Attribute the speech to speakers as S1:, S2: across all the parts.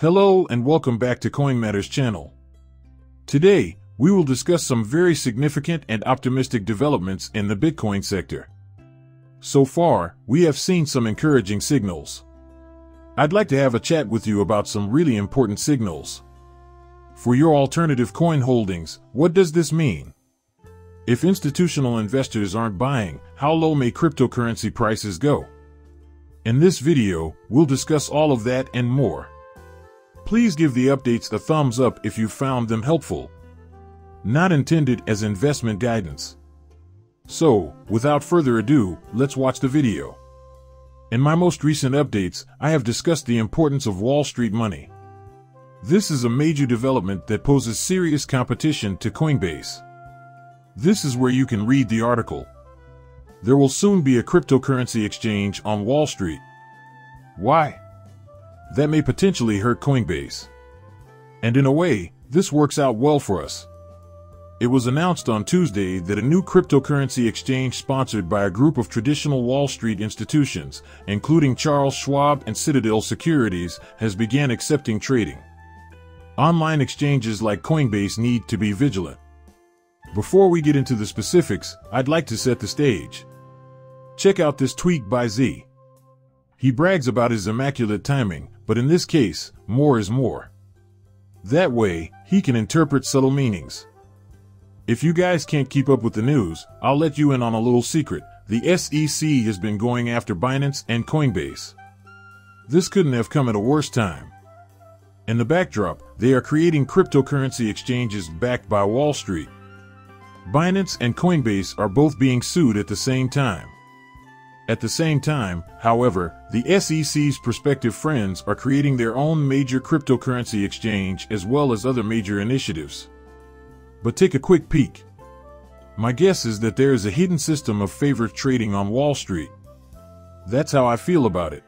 S1: Hello and welcome back to Coin Matters channel. Today, we will discuss some very significant and optimistic developments in the Bitcoin sector. So far, we have seen some encouraging signals. I'd like to have a chat with you about some really important signals. For your alternative coin holdings, what does this mean? If institutional investors aren't buying, how low may cryptocurrency prices go? In this video, we'll discuss all of that and more. Please give the updates a thumbs up if you found them helpful. Not intended as investment guidance. So, without further ado, let's watch the video. In my most recent updates, I have discussed the importance of Wall Street money. This is a major development that poses serious competition to Coinbase. This is where you can read the article. There will soon be a cryptocurrency exchange on Wall Street. Why? That may potentially hurt Coinbase. And in a way, this works out well for us. It was announced on Tuesday that a new cryptocurrency exchange sponsored by a group of traditional Wall Street institutions, including Charles Schwab and Citadel Securities, has begun accepting trading. Online exchanges like Coinbase need to be vigilant. Before we get into the specifics, I'd like to set the stage. Check out this tweet by Z. He brags about his immaculate timing, but in this case, more is more. That way, he can interpret subtle meanings. If you guys can't keep up with the news, I'll let you in on a little secret. The SEC has been going after Binance and Coinbase. This couldn't have come at a worse time. In the backdrop, they are creating cryptocurrency exchanges backed by Wall Street. Binance and Coinbase are both being sued at the same time. At the same time, however, the SEC's prospective friends are creating their own major cryptocurrency exchange as well as other major initiatives. But take a quick peek. My guess is that there is a hidden system of favored trading on Wall Street. That's how I feel about it.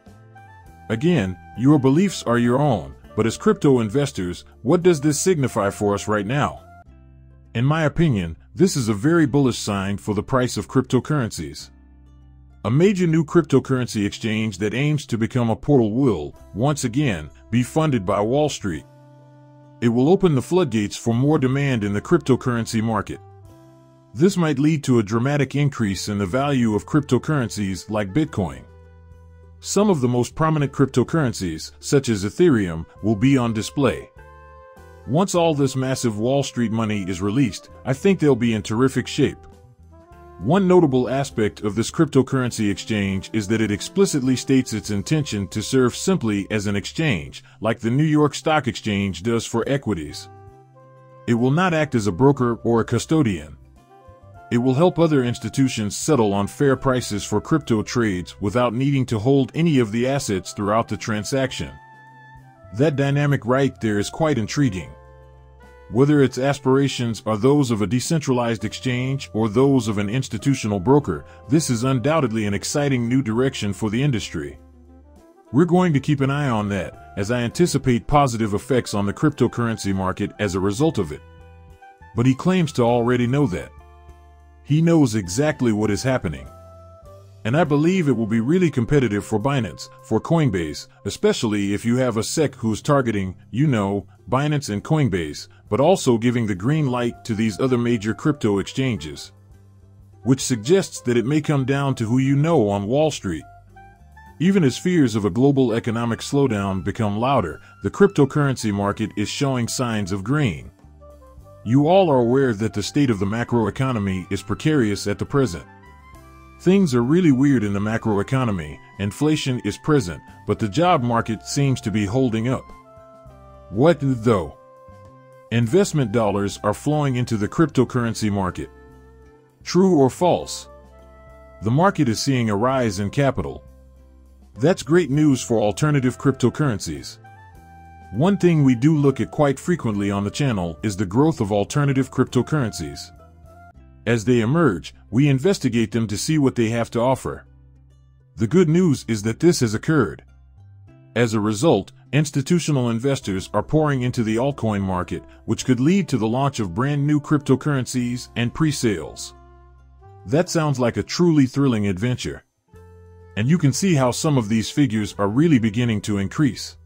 S1: Again, your beliefs are your own, but as crypto investors, what does this signify for us right now? In my opinion, this is a very bullish sign for the price of cryptocurrencies. A major new cryptocurrency exchange that aims to become a portal will, once again, be funded by Wall Street. It will open the floodgates for more demand in the cryptocurrency market. This might lead to a dramatic increase in the value of cryptocurrencies like Bitcoin. Some of the most prominent cryptocurrencies, such as Ethereum, will be on display. Once all this massive Wall Street money is released, I think they'll be in terrific shape. One notable aspect of this cryptocurrency exchange is that it explicitly states its intention to serve simply as an exchange, like the New York Stock Exchange does for equities. It will not act as a broker or a custodian. It will help other institutions settle on fair prices for crypto trades without needing to hold any of the assets throughout the transaction. That dynamic right there is quite intriguing. Whether its aspirations are those of a decentralized exchange or those of an institutional broker, this is undoubtedly an exciting new direction for the industry. We're going to keep an eye on that, as I anticipate positive effects on the cryptocurrency market as a result of it. But he claims to already know that. He knows exactly what is happening. And I believe it will be really competitive for Binance, for Coinbase, especially if you have a SEC who's targeting, you know, Binance and Coinbase, but also giving the green light to these other major crypto exchanges. Which suggests that it may come down to who you know on Wall Street. Even as fears of a global economic slowdown become louder, the cryptocurrency market is showing signs of green. You all are aware that the state of the macroeconomy is precarious at the present. Things are really weird in the macroeconomy, inflation is present, but the job market seems to be holding up. What though? Investment dollars are flowing into the cryptocurrency market. True or false? The market is seeing a rise in capital. That's great news for alternative cryptocurrencies. One thing we do look at quite frequently on the channel is the growth of alternative cryptocurrencies. As they emerge, we investigate them to see what they have to offer. The good news is that this has occurred. As a result, institutional investors are pouring into the altcoin market, which could lead to the launch of brand new cryptocurrencies and pre-sales. That sounds like a truly thrilling adventure. And you can see how some of these figures are really beginning to increase.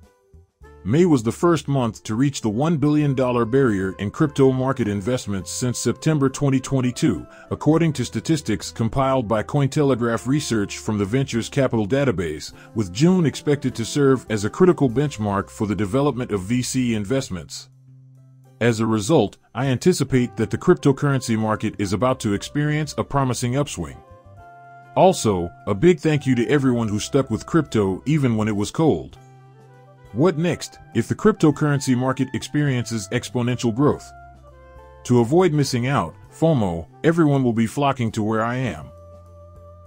S1: May was the first month to reach the $1 billion barrier in crypto market investments since September 2022, according to statistics compiled by Cointelegraph Research from the Ventures Capital database, with June expected to serve as a critical benchmark for the development of VC investments. As a result, I anticipate that the cryptocurrency market is about to experience a promising upswing. Also, a big thank you to everyone who stuck with crypto even when it was cold. What next if the cryptocurrency market experiences exponential growth? To avoid missing out, FOMO, everyone will be flocking to where I am.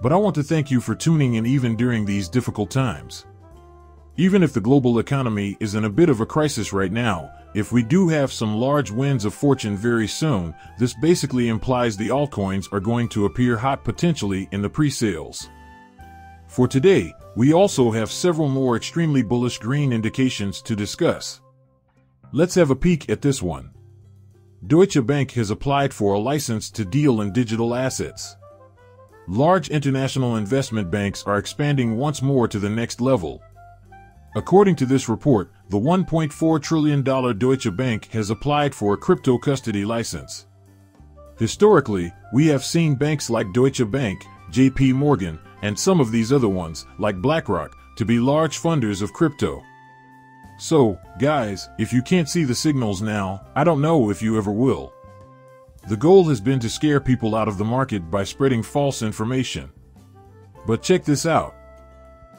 S1: But I want to thank you for tuning in even during these difficult times. Even if the global economy is in a bit of a crisis right now, if we do have some large winds of fortune very soon, this basically implies the altcoins are going to appear hot potentially in the pre-sales. For today, we also have several more extremely bullish green indications to discuss. Let's have a peek at this one. Deutsche Bank has applied for a license to deal in digital assets. Large international investment banks are expanding once more to the next level. According to this report, the $1.4 trillion Deutsche Bank has applied for a crypto custody license. Historically, we have seen banks like Deutsche Bank, JP Morgan, and some of these other ones, like BlackRock, to be large funders of crypto. So, guys, if you can't see the signals now, I don't know if you ever will. The goal has been to scare people out of the market by spreading false information. But check this out.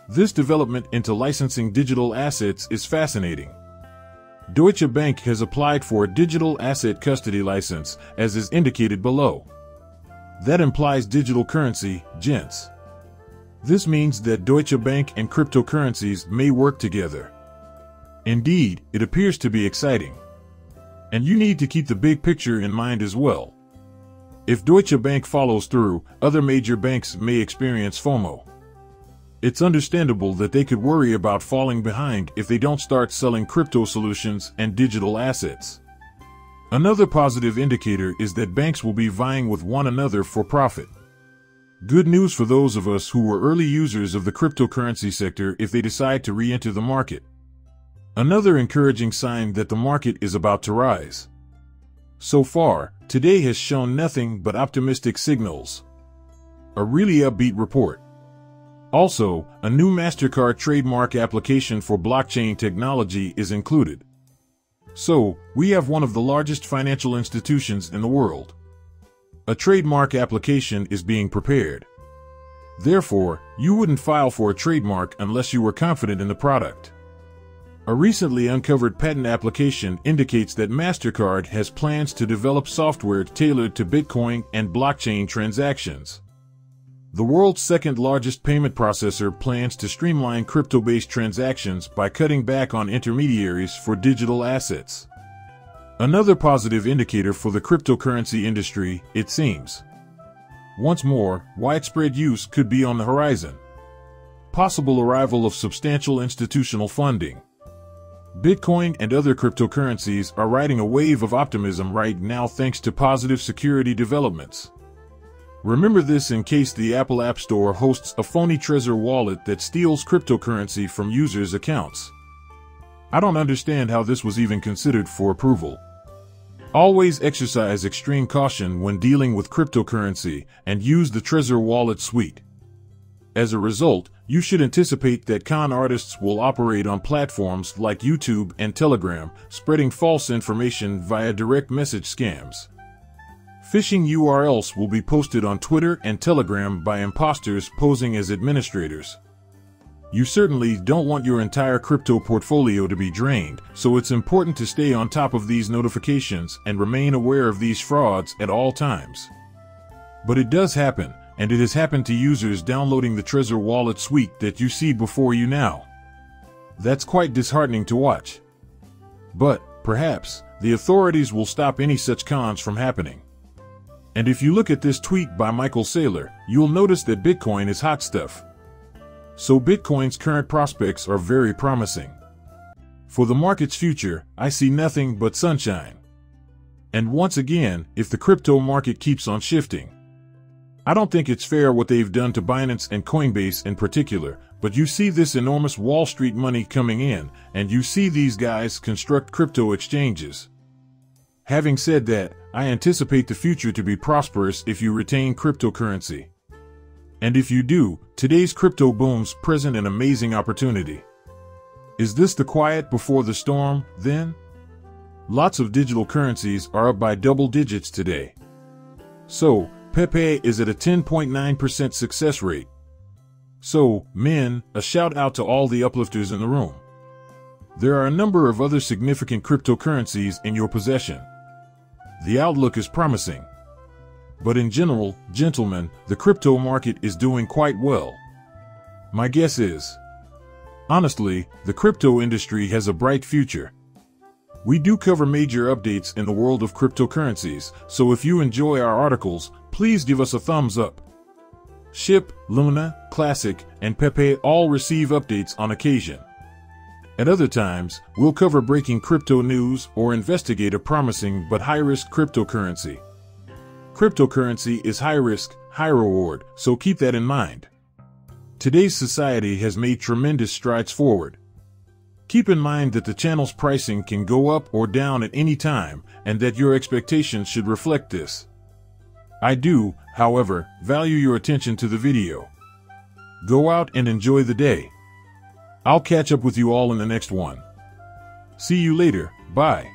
S1: This development into licensing digital assets is fascinating. Deutsche Bank has applied for a digital asset custody license, as is indicated below. That implies digital currency, gents. This means that Deutsche Bank and cryptocurrencies may work together. Indeed, it appears to be exciting. And you need to keep the big picture in mind as well. If Deutsche Bank follows through, other major banks may experience FOMO. It's understandable that they could worry about falling behind if they don't start selling crypto solutions and digital assets. Another positive indicator is that banks will be vying with one another for profit. Good news for those of us who were early users of the cryptocurrency sector if they decide to re-enter the market. Another encouraging sign that the market is about to rise. So far, today has shown nothing but optimistic signals. A really upbeat report. Also, a new MasterCard trademark application for blockchain technology is included. So, we have one of the largest financial institutions in the world. A trademark application is being prepared. Therefore, you wouldn't file for a trademark unless you were confident in the product. A recently uncovered patent application indicates that MasterCard has plans to develop software tailored to Bitcoin and blockchain transactions. The world's second largest payment processor plans to streamline crypto based transactions by cutting back on intermediaries for digital assets. Another positive indicator for the cryptocurrency industry, it seems. Once more, widespread use could be on the horizon. Possible arrival of substantial institutional funding. Bitcoin and other cryptocurrencies are riding a wave of optimism right now thanks to positive security developments. Remember this in case the Apple App Store hosts a phony Trezor wallet that steals cryptocurrency from users' accounts. I don't understand how this was even considered for approval. Always exercise extreme caution when dealing with cryptocurrency and use the Trezor Wallet suite. As a result, you should anticipate that con artists will operate on platforms like YouTube and Telegram, spreading false information via direct message scams. Phishing URLs will be posted on Twitter and Telegram by imposters posing as administrators. You certainly don't want your entire crypto portfolio to be drained, so it's important to stay on top of these notifications and remain aware of these frauds at all times. But it does happen, and it has happened to users downloading the Trezor Wallet suite that you see before you now. That's quite disheartening to watch. But, perhaps, the authorities will stop any such cons from happening. And if you look at this tweet by Michael Saylor, you'll notice that Bitcoin is hot stuff. So Bitcoin's current prospects are very promising. For the market's future, I see nothing but sunshine. And once again, if the crypto market keeps on shifting, I don't think it's fair what they've done to Binance and Coinbase in particular, but you see this enormous Wall Street money coming in, and you see these guys construct crypto exchanges. Having said that, I anticipate the future to be prosperous if you retain cryptocurrency. And if you do, today's crypto booms present an amazing opportunity. Is this the quiet before the storm, then? Lots of digital currencies are up by double digits today. So, Pepe is at a 10.9% success rate. So, men, a shout out to all the uplifters in the room. There are a number of other significant cryptocurrencies in your possession. The outlook is promising. But in general, gentlemen, the crypto market is doing quite well. My guess is, honestly, the crypto industry has a bright future. We do cover major updates in the world of cryptocurrencies, so if you enjoy our articles, please give us a thumbs up. Ship, Luna, Classic, and Pepe all receive updates on occasion. At other times, we'll cover breaking crypto news or investigate a promising but high risk cryptocurrency. Cryptocurrency is high risk, high reward, so keep that in mind. Today's society has made tremendous strides forward. Keep in mind that the channel's pricing can go up or down at any time, and that your expectations should reflect this. I do, however, value your attention to the video. Go out and enjoy the day. I'll catch up with you all in the next one. See you later, bye.